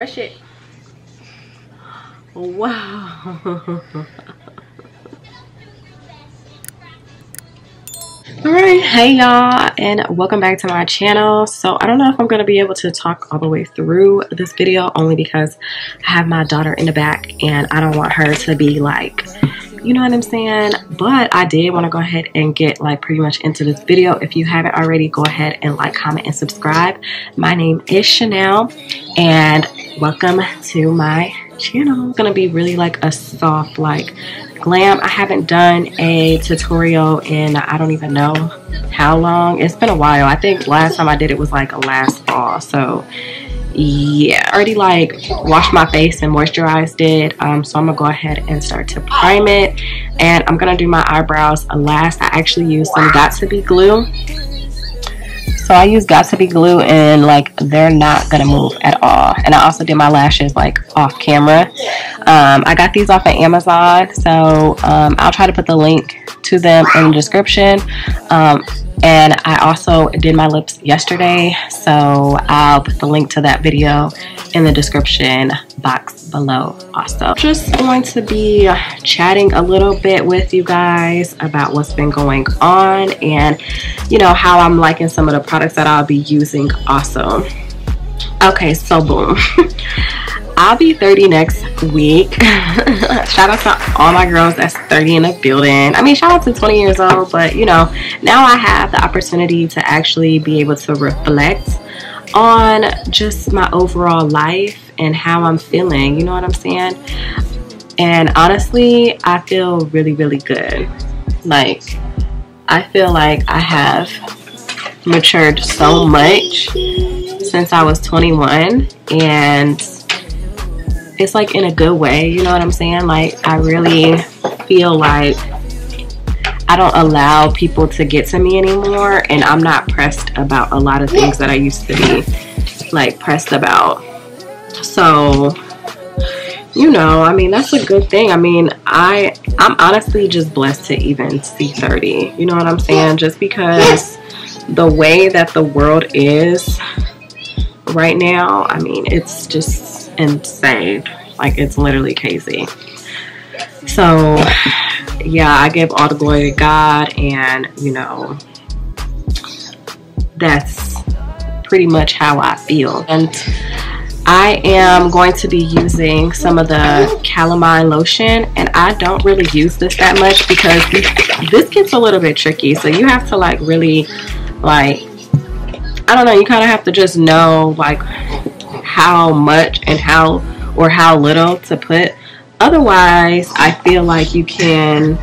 Brush it. Oh, wow. Alright, hey y'all, and welcome back to my channel. So I don't know if I'm going to be able to talk all the way through this video only because I have my daughter in the back and I don't want her to be like, you know what I'm saying? But I did want to go ahead and get like pretty much into this video. If you haven't already, go ahead and like, comment, and subscribe. My name is Chanel and welcome to my channel. It's gonna be really like a soft like glam. I haven't done a tutorial in I don't even know how long. It's been a while. I think last time I did it was like last fall. So yeah, already like washed my face and moisturized it. Um, so I'm gonna go ahead and start to prime it. And I'm gonna do my eyebrows last. I actually used some Got2b glue so I use Got2b glue and like they're not gonna move at all. And I also did my lashes like off camera. Um, I got these off of Amazon. So um, I'll try to put the link to them in the description. Um, and I also did my lips yesterday. So I'll put the link to that video in the description box below also. Just going to be chatting a little bit with you guys about what's been going on and you know how I'm liking some of the products that I'll be using also. Okay, so boom. I'll be 30 next week. shout out to all my girls that's 30 in the building. I mean, shout out to 20 years old, but you know, now I have the opportunity to actually be able to reflect on just my overall life and how I'm feeling. You know what I'm saying? And honestly, I feel really, really good. Like, I feel like I have matured so much since I was 21 and it's like in a good way, you know what I'm saying? Like I really feel like I don't allow people to get to me anymore and I'm not pressed about a lot of things that I used to be like pressed about. So, you know, I mean, that's a good thing. I mean, I I'm honestly just blessed to even see 30. You know what I'm saying? Just because the way that the world is right now, I mean, it's just insane. Like, it's literally crazy. So, yeah, I give all the glory to God, and you know, that's pretty much how I feel. And I am going to be using some of the calamine lotion and I don't really use this that much because this gets a little bit tricky so you have to like really like I don't know you kind of have to just know like how much and how or how little to put. Otherwise I feel like you can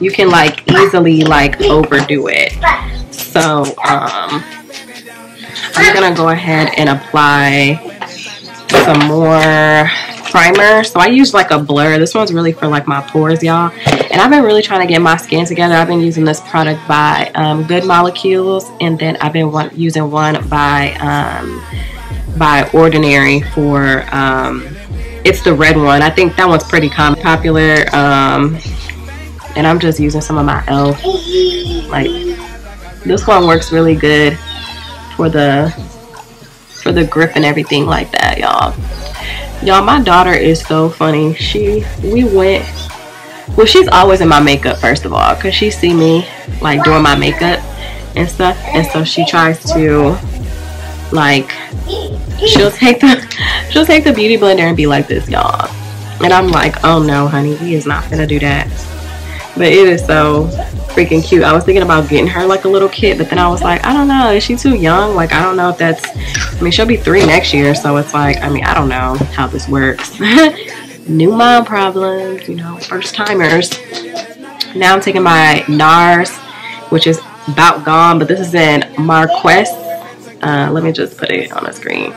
you can like easily like overdo it. So um I'm gonna go ahead and apply some more primer. So I use like a blur. This one's really for like my pores y'all. And I've been really trying to get my skin together. I've been using this product by um, Good Molecules and then I've been one, using one by um, by Ordinary for um, it's the red one. I think that one's pretty common popular um, and I'm just using some of my elf like this one works really good for the for the grip and everything like that y'all. Y'all my daughter is so funny. She we went well she's always in my makeup first of all because she see me like doing my makeup and stuff and so she tries to like she'll take the she'll take the beauty blender and be like this y'all and i'm like oh no honey he is not gonna do that but it is so freaking cute. I was thinking about getting her like a little kit, but then I was like, I don't know. Is she too young? Like, I don't know if that's, I mean, she'll be three next year. So it's like, I mean, I don't know how this works. New mom problems, you know, first timers. Now I'm taking my NARS, which is about gone, but this is in Marquises. Uh, let me just put it on the screen.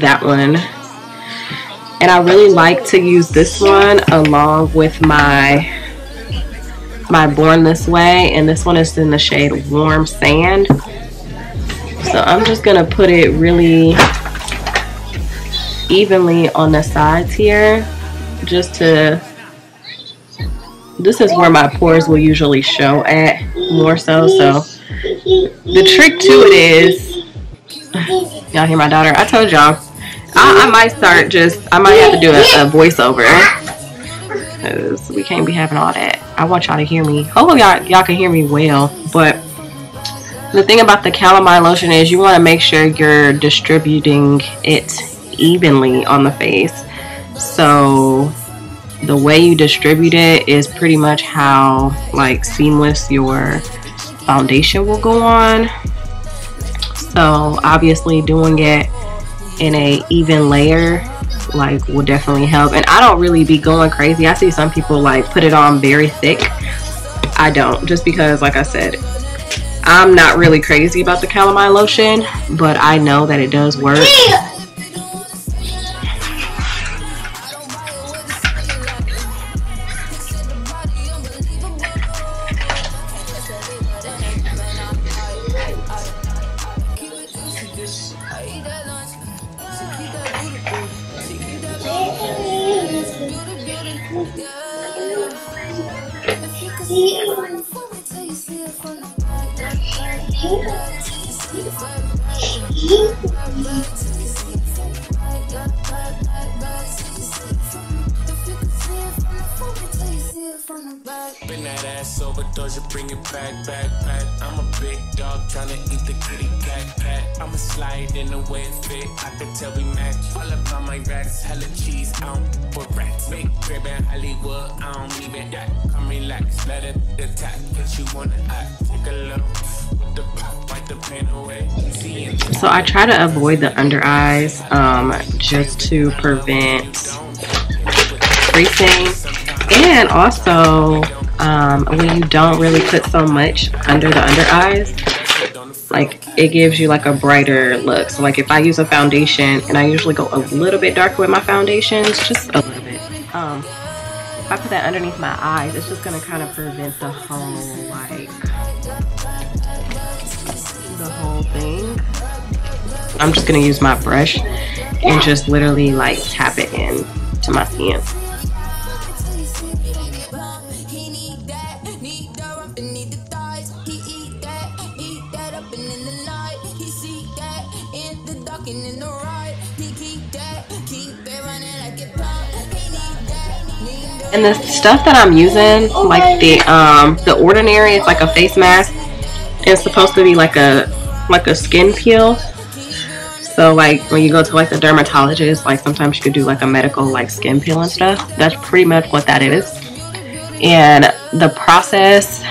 That one. And I really like to use this one along with my my Born This Way and this one is in the shade Warm Sand. So I'm just going to put it really evenly on the sides here just to this is where my pores will usually show at more so so the trick to it is y'all hear my daughter I told y'all I, I might start just, I might have to do a, a voiceover. Because we can't be having all that. I want y'all to hear me. Hopefully y'all, y'all can hear me well. But the thing about the calamine lotion is you want to make sure you're distributing it evenly on the face. So the way you distribute it is pretty much how like seamless your foundation will go on. So obviously doing it in a even layer like will definitely help. And I don't really be going crazy. I see some people like put it on very thick. I don't just because like I said, I'm not really crazy about the calamine lotion, but I know that it does work. Bring that ass over, Doja, bring it back, back, back. I'm a big dog trying to eat the kitty cat, pat. I'ma slide in the way it fit, I can tell we match. All about my racks, hella cheese, I don't put rats. Big crib in Hollywood, I don't even that. Come relax, let it attack, cause you wanna act. Take a look. So I try to avoid the under eyes um, just to prevent creasing and also um, when you don't really put so much under the under eyes like it gives you like a brighter look. So like if I use a foundation and I usually go a little bit darker with my foundations just a little bit. Um, if I put that underneath my eyes it's just gonna kind of prevent the whole like the whole thing. I'm just gonna use my brush and just literally like tap it in to my skin And the stuff that I'm using, like the um the ordinary, it's like a face mask. It's supposed to be like a like a skin peel. So like when you go to like the dermatologist, like sometimes you could do like a medical like skin peel and stuff. That's pretty much what that is. And the process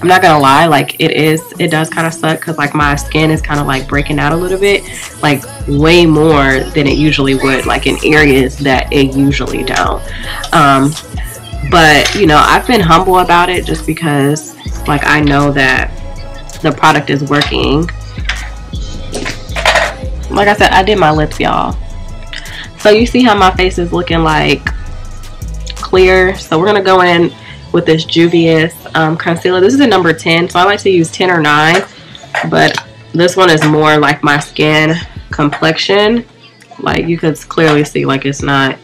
I'm not gonna lie, like it is, it does kind of suck because like my skin is kind of like breaking out a little bit, like way more than it usually would, like in areas that it usually don't. Um, but you know, I've been humble about it just because like I know that the product is working. Like I said, I did my lips, y'all. So you see how my face is looking like clear. So we're gonna go in with this Juvia's um, concealer. This is a number 10, so I like to use 10 or 9, but this one is more like my skin complexion. Like you could clearly see like it's not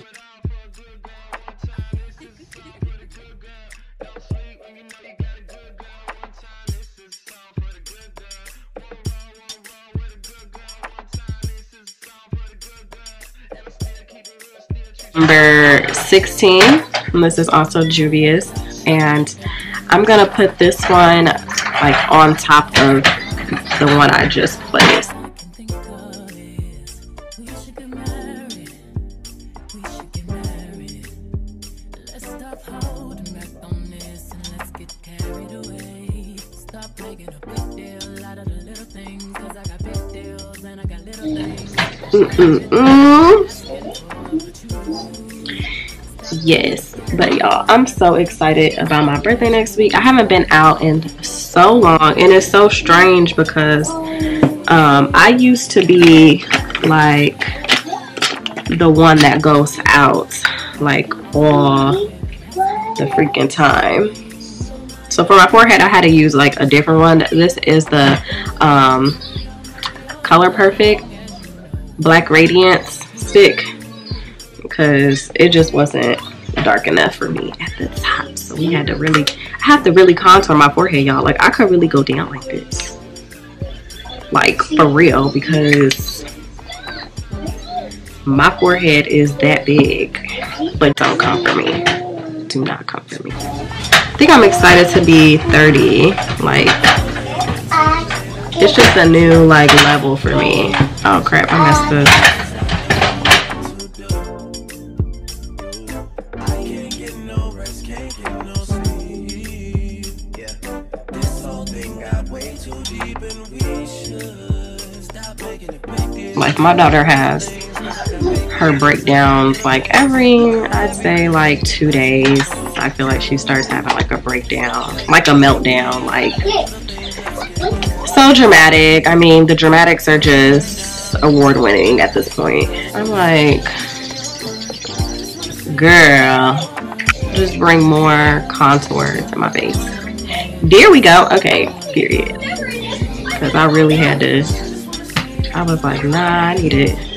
number 16 and this is also Juvia's and I'm gonna put this one like on top of the one I just placed. I'm so excited about my birthday next week. I haven't been out in so long, and it's so strange because um, I used to be like the one that goes out like all the freaking time. So for my forehead, I had to use like a different one. This is the um, Color Perfect Black Radiance stick because it just wasn't dark enough for me at the top. So we had to really, I have to really contour my forehead, y'all. Like I could really go down like this. Like for real because my forehead is that big, but don't come for me. Do not come for me. I think I'm excited to be 30. Like, it's just a new like level for me. Oh crap, I messed up. Like my daughter has her breakdowns like every I'd say like two days. I feel like she starts having like a breakdown, like a meltdown, like so dramatic. I mean, the dramatics are just award winning at this point. I'm like, girl, just bring more contour to my face. There we go. Okay, period. Because I really had to, I was like, nah, I need it.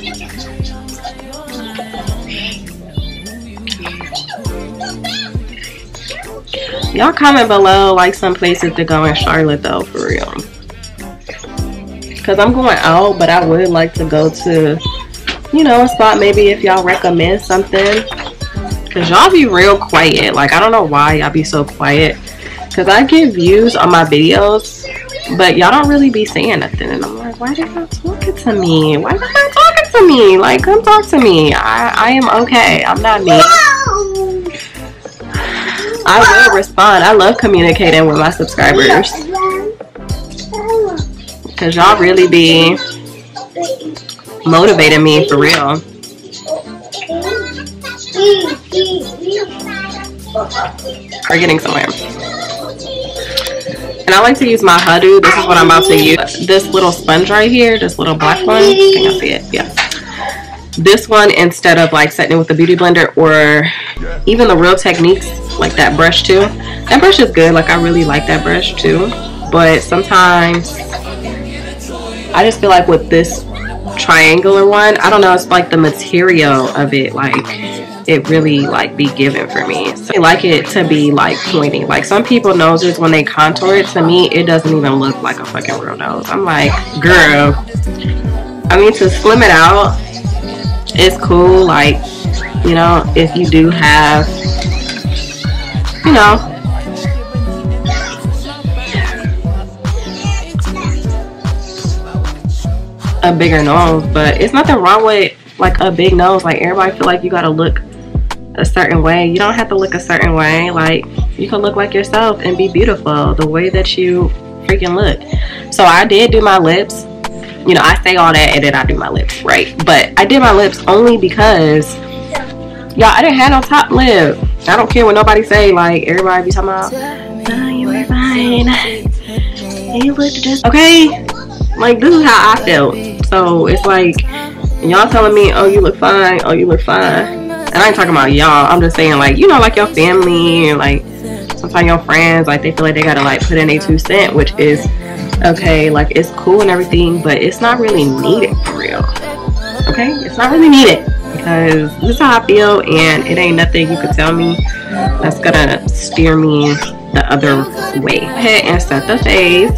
Y'all comment below like some places to go in Charlotte though, for real. Cause I'm going out, but I would like to go to, you know, a spot maybe if y'all recommend something. Cause y'all be real quiet. Like I don't know why y'all be so quiet. Cause I get views on my videos, but y'all don't really be saying nothing. And I'm like, why are you not talking to me? Why are you not talking to me? Like, come talk to me. I, I am okay. I'm not me. I will respond. I love communicating with my subscribers. Cause y'all really be motivating me for real. We're getting somewhere. And I like to use my Huda. This is what I'm about to use. This little sponge right here, this little black one. Can you see it? Yeah. This one instead of like setting it with the beauty blender or even the Real Techniques, like that brush too. That brush is good. Like I really like that brush too. But sometimes I just feel like with this triangular one, I don't know, it's like the material of it, like it really like be given for me. So I like it to be like pointing. Like some people noses when they contour it, to me it doesn't even look like a fucking real nose. I'm like, girl. I mean to slim it out, it's cool. Like, you know, if you do have, you know, a bigger nose, but it's nothing wrong with like a big nose. Like everybody feel like you gotta look a certain way. You don't have to look a certain way. Like you can look like yourself and be beautiful the way that you freaking look. So I did do my lips. You know, I say all that and then I do my lips, right? But I did my lips only because y'all I didn't have no top lip. I don't care what nobody say, like everybody be talking about oh, you were fine. You looked just okay. Like this is how I felt. So it's like y'all telling me, oh, you look fine, oh, you look fine. And I ain't talking about y'all. I'm just saying, like, you know, like your family and like sometimes your friends, like they feel like they gotta like put in a two cent, which is okay. Like it's cool and everything, but it's not really needed for real. Okay, it's not really needed because this is how I feel, and it ain't nothing you could tell me that's gonna steer me the other way. Go ahead and set the face.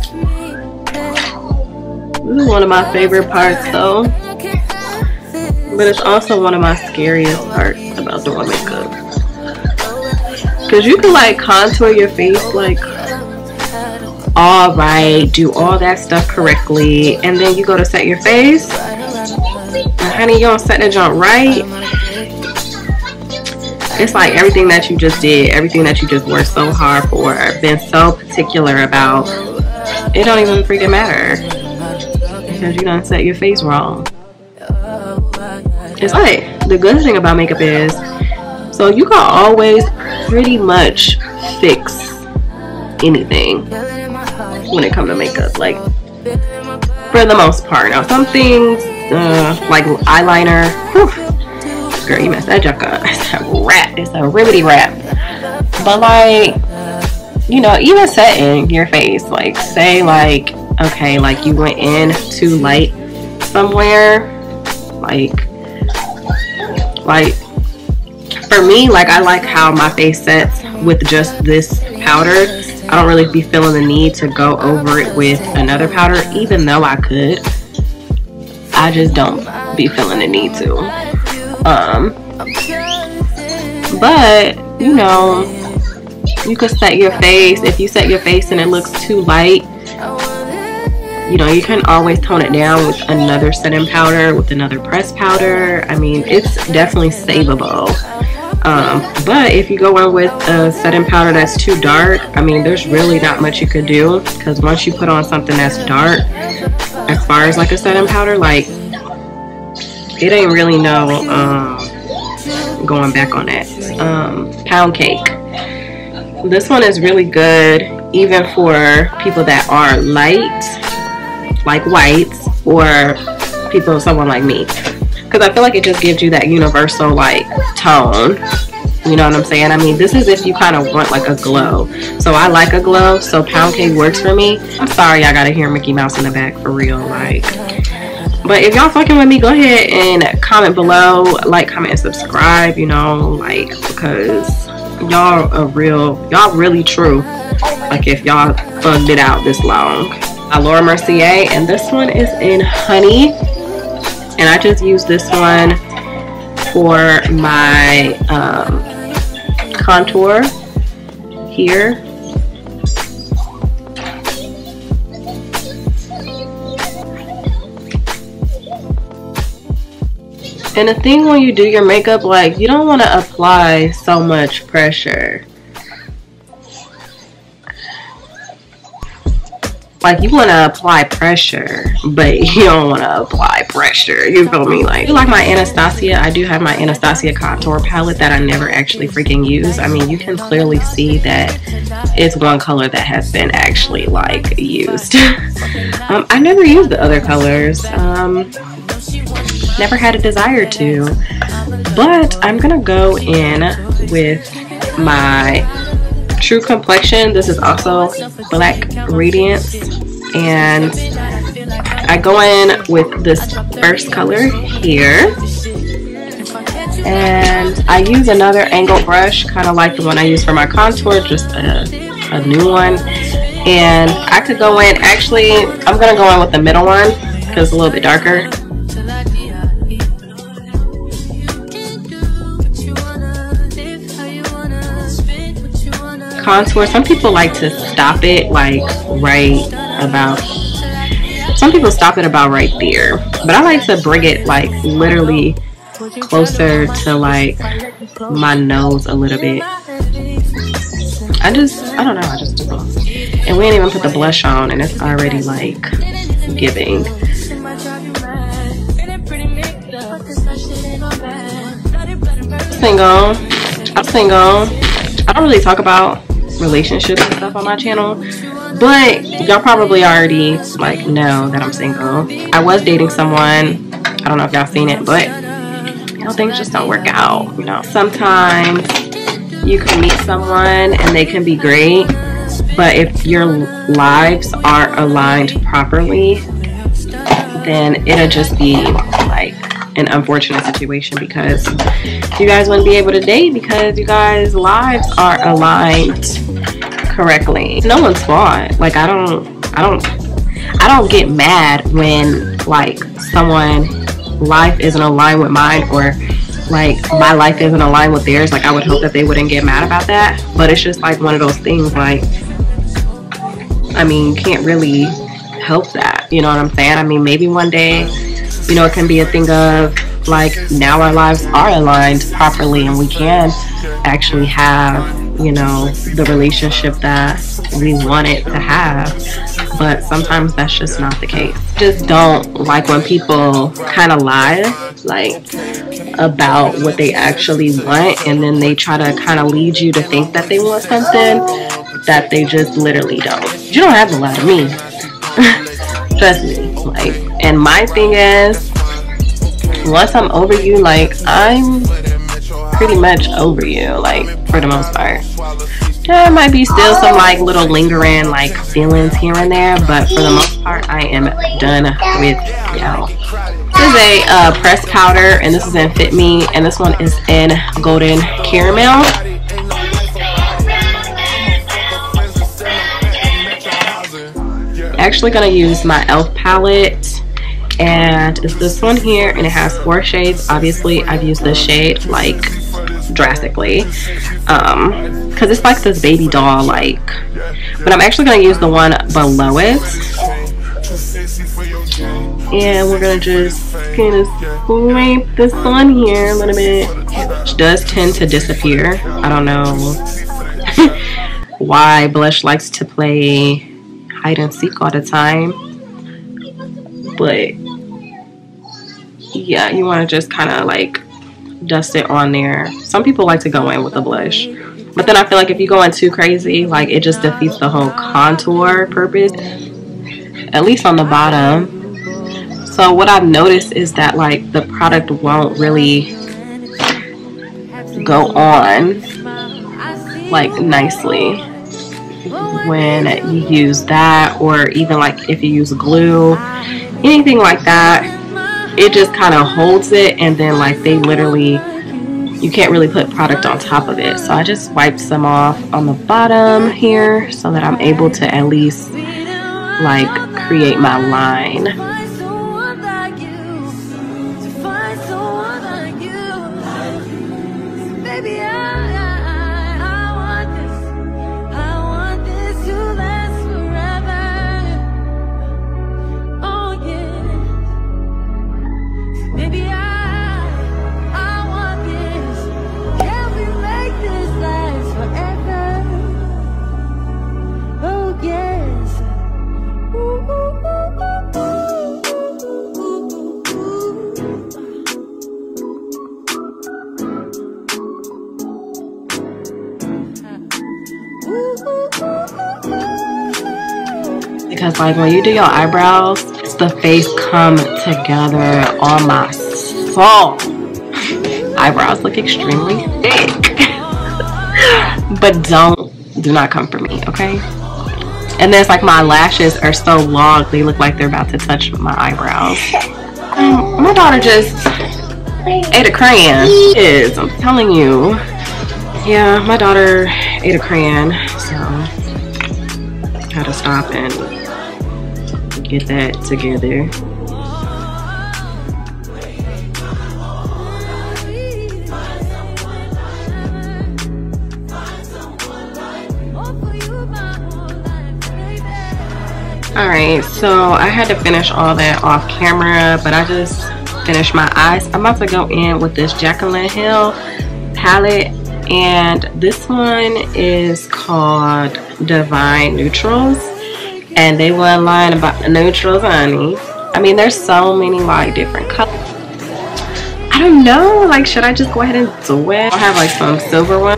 This is one of my favorite parts though. But it's also one of my scariest parts about doing makeup. Cause you can like contour your face like all right, do all that stuff correctly, and then you go to set your face. Honey, you don't set the jump right. It's like everything that you just did, everything that you just worked so hard for, been so particular about, it don't even freaking matter because you don't set your face wrong. It's like the good thing about makeup is so you can always pretty much fix anything when it comes to makeup. Like for the most part. Now some things uh, like eyeliner, whew, girl, you messed that junk up. It's a wrap. It's a remedy wrap. But like, you know, even setting your face, like say like okay, like you went in too light somewhere, like, like, for me, like, I like how my face sets with just this powder. I don't really be feeling the need to go over it with another powder, even though I could. I just don't be feeling the need to. Um, but you know, you could set your face. If you set your face and it looks too light, you know, you can always tone it down with another setting powder, with another press powder. I mean, it's definitely savable. Um, but if you go in with a setting powder that's too dark, I mean, there's really not much you could do because once you put on something that's dark, as far as like a setting powder, like it ain't really no um, going back on it. Um, pound cake. This one is really good even for people that are light, like whites, or people, someone like me because I feel like it just gives you that universal like tone. You know what I'm saying? I mean, this is if you kind of want like a glow. So I like a glow, so pound cake works for me. I'm sorry I gotta hear Mickey Mouse in the back for real, like. But if y'all fucking with me, go ahead and comment below, like, comment, and subscribe. You know, like because y'all are real, y'all really true. Like if y'all fucked it out this long. Laura Mercier, and this one is in honey and I just use this one for my um, contour here And the thing when you do your makeup, like, you don't want to apply so much pressure. Like you want to apply pressure but you don't want to apply pressure. You feel me? Like you like my Anastasia? I do have my Anastasia contour palette that I never actually freaking use. I mean you can clearly see that it's one color that has been actually like used. Um, I never used the other colors. Um, never had a desire to. But I'm gonna go in with my True Complexion. This is also Black Radiance. And I go in with this first color here. And I use another angled brush, kind of like the one I use for my contour, just a, a new one. And I could go in, actually, I'm going to go in with the middle one because it's a little bit darker. Contour. Some people like to stop it like right about, some people stop it about right there. But I like to bring it like literally closer to like my nose a little bit. I just, I don't know, I just do And we didn't even put the blush on and it's already like giving. Single. I'm single. I don't really talk about relationships and stuff on my channel. But y'all probably already like know that I'm single. I was dating someone. I don't know if y'all seen it but you know things just don't work out you know. Sometimes you can meet someone and they can be great but if your lives aren't aligned properly then it'll just be like an unfortunate situation because you guys wouldn't be able to date because you guys lives are aligned correctly. No one's fault. Like i don't i don't i don't get mad when like someone life isn't aligned with mine or like my life isn't aligned with theirs. Like i would hope that they wouldn't get mad about that. But it's just like one of those things like i mean you can't really help that. You know what i'm saying? I mean maybe one day you know, it can be a thing of like now our lives are aligned properly and we can actually have, you know, the relationship that we wanted to have. But sometimes that's just not the case. Just don't like when people kind of lie, like about what they actually want, and then they try to kind of lead you to think that they want something that they just literally don't. You don't have to lie to me. Trust me. Like, and my thing is, once I'm over you, like, I'm pretty much over you, like, for the most part. There might be still some, like, little lingering, like, feelings here and there, but for the most part, I am done with y'all. This is a uh, pressed powder, and this is in Fit Me, and this one is in Golden Caramel. actually to use my e.l.f. palette and it's this one here and it has four shades obviously I've used this shade like drastically um because it's like this baby doll like but I'm actually to use the one below it. And we're gonna just kind of scrape this on here a little bit. Which does tend to disappear. I don't know why blush likes to play hide and seek all the time but yeah you want to just kind of like dust it on there. Some people like to go in with a blush. But then I feel like if you go in too crazy like it just defeats the whole contour purpose at least on the bottom. So what I've noticed is that like the product won't really go on like nicely when you use that or even like if you use glue anything like that it just kind of holds it and then like they literally you can't really put product on top of it. So I just wiped some off on the bottom here so that I'm able to at least like create my line because like when you do your eyebrows the face come together on my soul. Eyebrows look extremely thick. But don't do not come for me okay? And then it's like my lashes are so long they look like they're about to touch my eyebrows. Um, my daughter just ate a crayon. Is I'm telling you. Yeah my daughter ate a crayon so had to stop and get that together. Alright, so I had to finish all that off camera, but I just finished my eyes. I'm about to go in with this Jaclyn Hill palette, and this one is called Divine Neutrals and they were lying about the neutrals honey I mean there's so many like different colors I don't know like should I just go ahead and do it I have like some silver one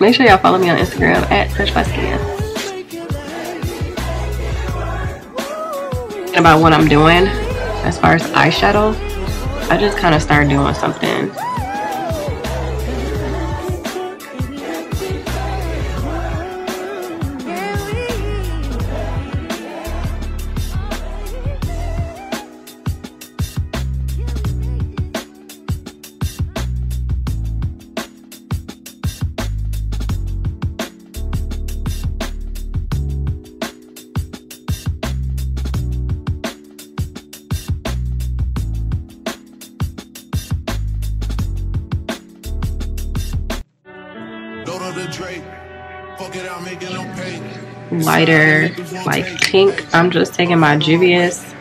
Make sure y'all follow me on Instagram at Touch by Skin. About what I'm doing as far as eyeshadow. I just kind of started doing something lighter like pink. I'm just taking my Juvia's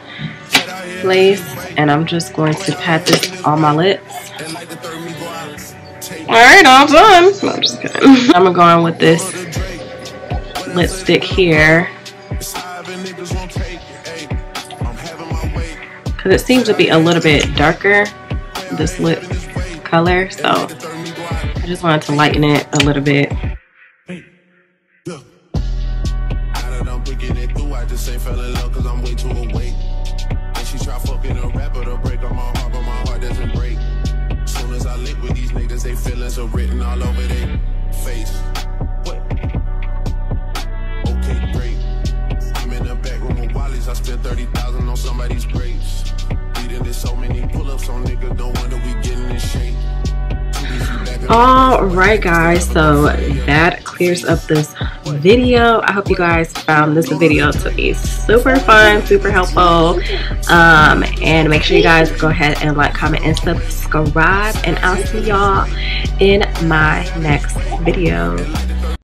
Place and i'm just going to pat this on my lips. All right all done. No, i'm just kidding. I'm going with this lipstick here. Because it seems to be a little bit darker this lip color so I just wanted to lighten it a little bit I just ain't fell in love cause I'm way too awake. And she try fucking a rapper to break on my heart, but my heart doesn't break. Soon as I link with these niggas, they feelings are written all over their face. What? Okay, great. I'm in the back room with Wally's. I spent 30,000 on somebody's grapes. We done so many pull-ups on niggas, no wonder we getting in shape all right guys so that clears up this video. I hope you guys found this video to be super fun super helpful. Um, and make sure you guys go ahead and like comment and subscribe and i'll see y'all in my next video.